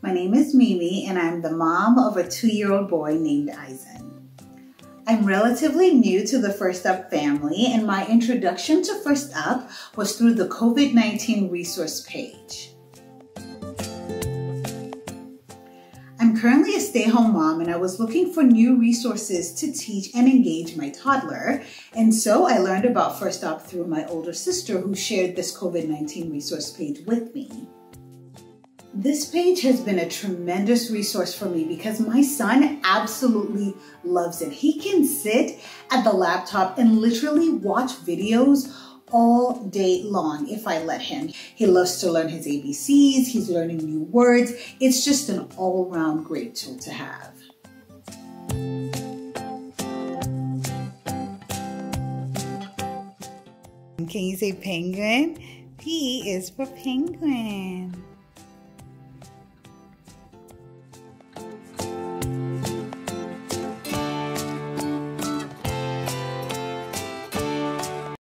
My name is Mimi, and I'm the mom of a two year old boy named Aizen. I'm relatively new to the First Up family, and my introduction to First Up was through the COVID 19 resource page. I'm currently a stay home mom and I was looking for new resources to teach and engage my toddler. And so I learned about First Up through my older sister who shared this COVID 19 resource page with me. This page has been a tremendous resource for me because my son absolutely loves it. He can sit at the laptop and literally watch videos all day long if I let him. He loves to learn his ABCs, he's learning new words. It's just an all around great tool to have. Can you say penguin? P is for penguin.